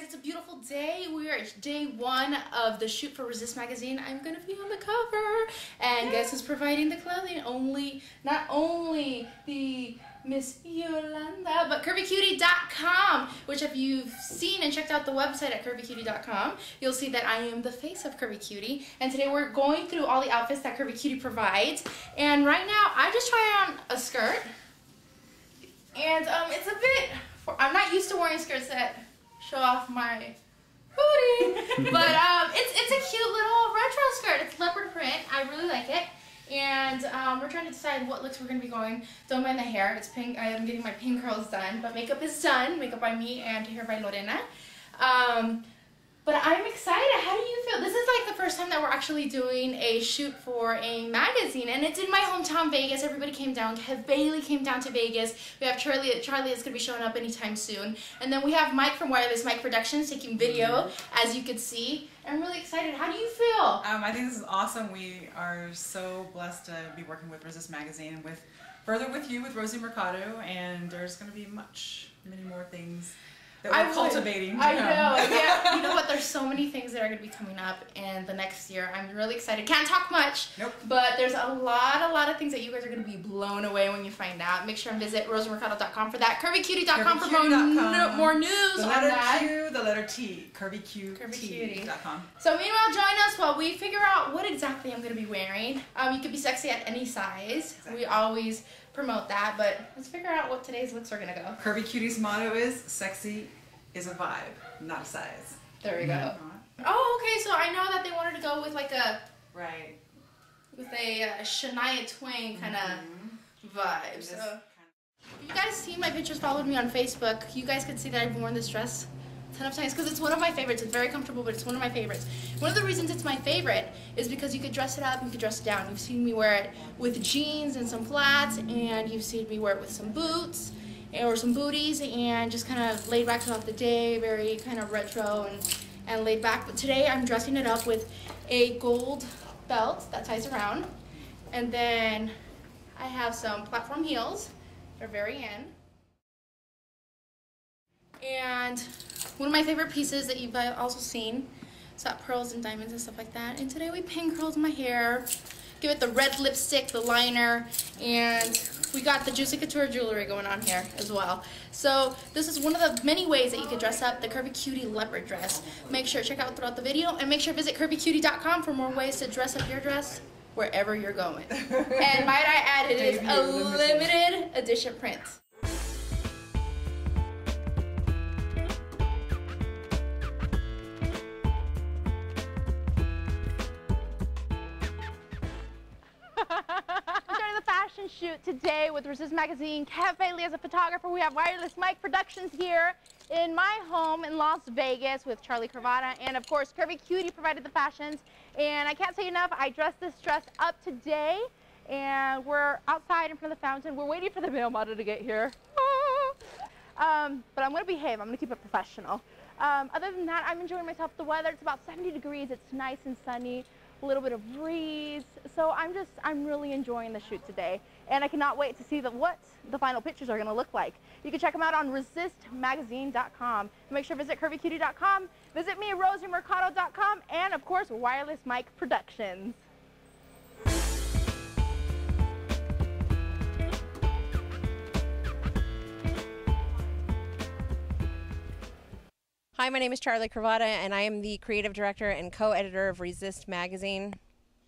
it's a beautiful day. We are day one of the shoot for Resist magazine. I'm gonna be on the cover, and guess who's providing the clothing? Only, not only the Miss Yolanda, but curvycutie.com, which if you've seen and checked out the website at curvycutie.com, you'll see that I am the face of Curvy Cutie. And today we're going through all the outfits that Curvy Cutie provides. And right now, I just tried on a skirt. And um, it's a bit, I'm not used to wearing skirts that show off my booty, but um, it's, it's a cute little retro skirt. It's leopard print. I really like it. And um, we're trying to decide what looks we're going to be going. Don't mind the hair. It's pink. I am getting my pink curls done, but makeup is done. Makeup by me and hair by Lorena. Um, but I'm excited. How do you feel? This is like the first time that we're actually doing a shoot for a magazine, and it's in my hometown, Vegas. Everybody came down. Kev Bailey came down to Vegas. We have Charlie. Charlie is going to be showing up anytime soon, and then we have Mike from Wireless Mike Productions taking video, Mm-hmm. as you could see. I'm really excited. How do you feel? Um, I think this is awesome. We are so blessed to be working with Resist Magazine, and with further with you with Rosie Mercado, and there's going to be much, many more things that we're I cultivating. I know. Yeah. You know what? There's so many things that are going to be coming up in the next year. I'm really excited. Can't talk much. Nope. But there's a lot, a lot of things that you guys are going to be blown away when you find out. Make sure and visit rosiemercado.com for that. Curvycutie.com for more, no, more news The on letter that. Q, the letter T, curvycutie.com. So meanwhile, join us while we figure out what exactly I'm going to be wearing. Um, you could be sexy at any size. We always promote that, but let's figure out what today's looks are going to go. Curvy Cutie's motto is sexy is a vibe, not a size. There we go. Oh, okay. So I know that they wanted to go with like a Right. with a uh, Shania Twain kind of Mm-hmm. vibe. So. If you guys see my pictures, followed me on Facebook, you guys can see that I've worn this dress ton of times because it's one of my favorites. It's very comfortable, but it's one of my favorites. One of the reasons it's my favorite is because you could dress it up and you could dress it down. You've seen me wear it with jeans and some flats, and you've seen me wear it with some boots eh, or some booties, and just kind of laid back throughout the day, very kind of retro and, and laid back. But today I'm dressing it up with a gold belt that ties around, and then I have some platform heels. They're very in. And one of my favorite pieces that you've also seen is that pearls and diamonds and stuff like that. And today we pin curled my hair, give it the red lipstick, the liner, and we got the Juicy Couture jewelry going on here as well. So this is one of the many ways that you can dress up the Curvy Cutie leopard dress. Make sure to check out throughout the video and make sure to visit curvycutie.com for more ways to dress up your dress wherever you're going. and might I add, it is a limited edition print. Fashion shoot today with Resist Magazine. Kev Bailey as a photographer. We have Wireless Mike Productions here in my home in Las Vegas with Charlie Cravata. And of course, Curvy Cutie provided the fashions. And I can't say enough, I dressed this dress up today. And we're outside in front of the fountain. We're waiting for the male model to get here. Um, but I'm going to behave. I'm going to keep it professional. Um, other than that, I'm enjoying myself. The weather, it's about 70 degrees. It's nice and sunny, a little bit of breeze. So I'm just, I'm really enjoying the shoot today. And I cannot wait to see the, what the final pictures are going to look like. You can check them out on resistmagazine.com. Make sure to visit curvycutie.com. Visit me at. And of course, Wireless Mike Productions. Hi, my name is Charlie Cravata, and I am the creative director and co editor of Resist Magazine.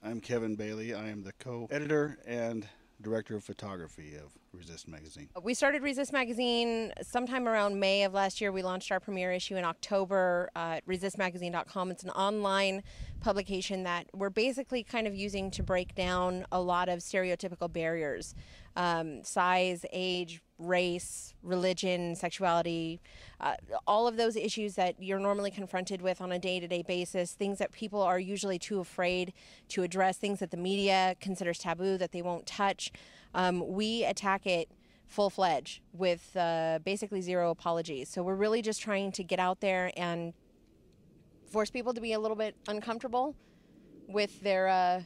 I'm Kevin Bailey. I am the co editor and director of photography of Resist Magazine. We started Resist Magazine sometime around May of last year. We launched our premiere issue in October uh, at resistmagazine.com. It's an online publication that we're basically kind of using to break down a lot of stereotypical barriers um, size, age, race, religion, sexuality, uh, all of those issues that you're normally confronted with on a day to day basis, things that people are usually too afraid to address, things that the media considers taboo that they won't touch. Um, we attack it full fledged with uh, basically zero apologies. So we're really just trying to get out there and force people to be a little bit uncomfortable with their uh,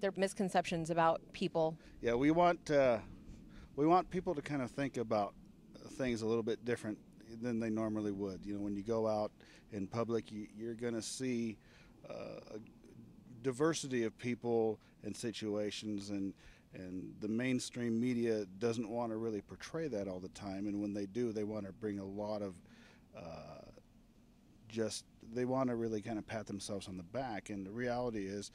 their misconceptions about people. Yeah, we want uh, we want people to kind of think about things a little bit different than they normally would. You know, when you go out in public, you, you're going to see uh, a diversity of people and situations, and and the mainstream media doesn't want to really portray that all the time. And when they do, they want to bring a lot of uh, just they want to really kind of pat themselves on the back. And the reality is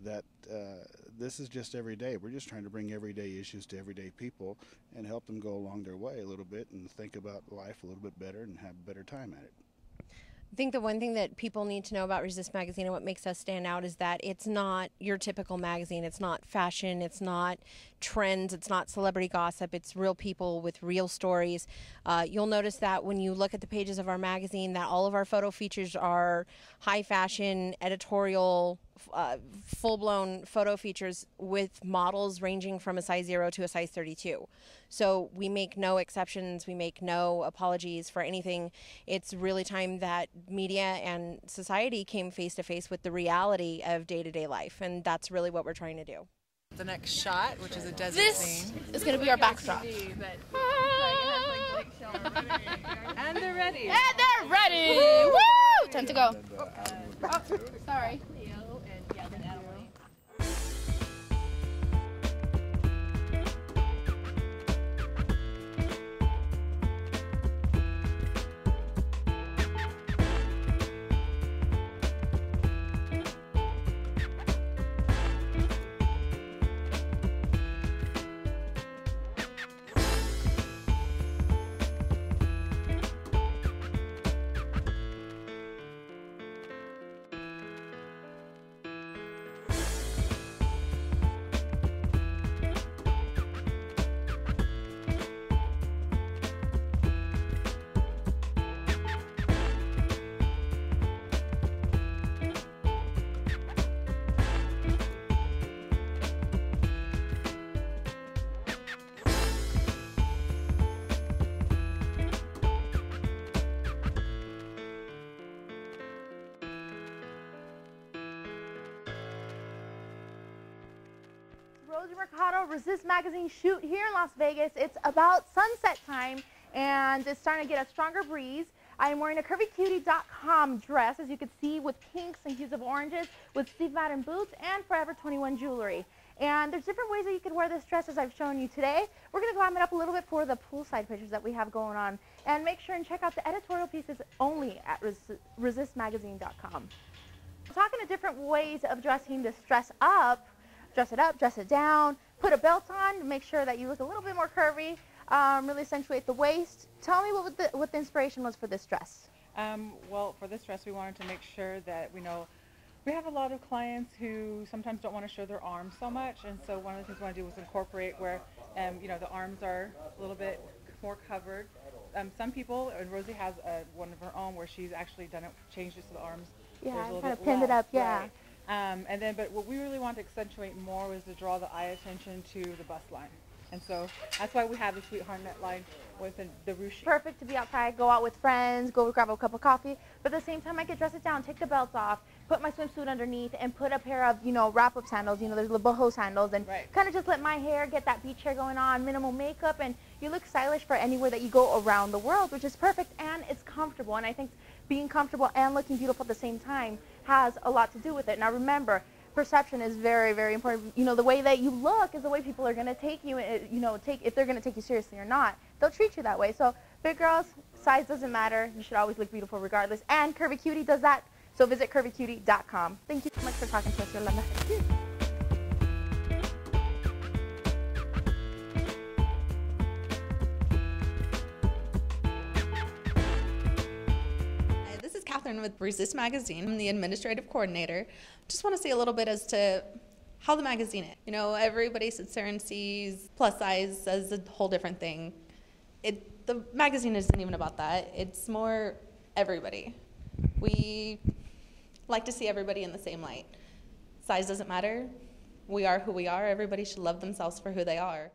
that uh, this is just every day. We're just trying to bring everyday issues to everyday people and help them go along their way a little bit and think about life a little bit better and have a better time at it. I think the one thing that people need to know about Resist Magazine and what makes us stand out is that it's not your typical magazine. It's not fashion. It's not trends. It's not celebrity gossip. It's real people with real stories. Uh, you'll notice that when you look at the pages of our magazine, that all of our photo features are high fashion, editorial, uh, full blown photo features with models ranging from a size zero to a size 32. So we make no exceptions. We make no apologies for anything. It's really time that media and society came face to face with the reality of day to day life. And that's really what we're trying to do. The next shot, which is a desert This scene. is going to be our backdrop. And they're ready. And they're ready! Woo! Time to go. Oh, sorry. Rosie Mercado Resist Magazine shoot here in Las Vegas. It's about sunset time and it's starting to get a stronger breeze. I am wearing a curvycutie.com dress, as you can see, with pinks and hues of oranges, with Steve Madden boots and Forever 21 jewelry. And there's different ways that you can wear this dress as I've shown you today. We're going to glam it up a little bit for the poolside pictures that we have going on. And make sure and check out the editorial pieces only at res- resistmagazine.com. Talking to different ways of dressing this dress up, dress it up, dress it down, put a belt on to make sure that you look a little bit more curvy, um, really accentuate the waist. Tell me what the, what the inspiration was for this dress. Um, well, for this dress, we wanted to make sure that we know we have a lot of clients who sometimes don't want to show their arms so much, and so one of the things we want to do was incorporate where, um, you know, the arms are a little bit more covered. Um, some people, and Rosie has uh, one of her own where she's actually done it, changed it so the arms. Yeah, there's a I little kinda bit pinned it up, yeah. right. Um, and then, but what we really want to accentuate more was to draw the eye attention to the bust line. And so that's why we have the sweetheart neckline with the, the ruche. Perfect to be outside, go out with friends, go grab a cup of coffee. But at the same time, I could dress it down, take the belts off, put my swimsuit underneath, and put a pair of, you know, wrap-up sandals. You know, there's the boho sandals, and Right. kind of just let my hair get that beach hair going on, minimal makeup, and you look stylish for anywhere that you go around the world, which is perfect, and it's comfortable. And I think being comfortable and looking beautiful at the same time has a lot to do with it. Now remember, perception is very, very important. You know, the way that you look is the way people are going to take you, uh, you know, take if they're going to take you seriously or not. They'll treat you that way. So big girls, size doesn't matter. You should always look beautiful regardless. And Curvy Cutie does that. So visit curvycutie.com. Thank you so much for talking to us, Yolanda. With Resist Magazine. I'm the administrative coordinator. Just want to say a little bit as to how the magazine is. You know, everybody sits there and sees plus size as a whole different thing. It the magazine isn't even about that. It's more everybody. We like to see everybody in the same light. Size doesn't matter. We are who we are. Everybody should love themselves for who they are.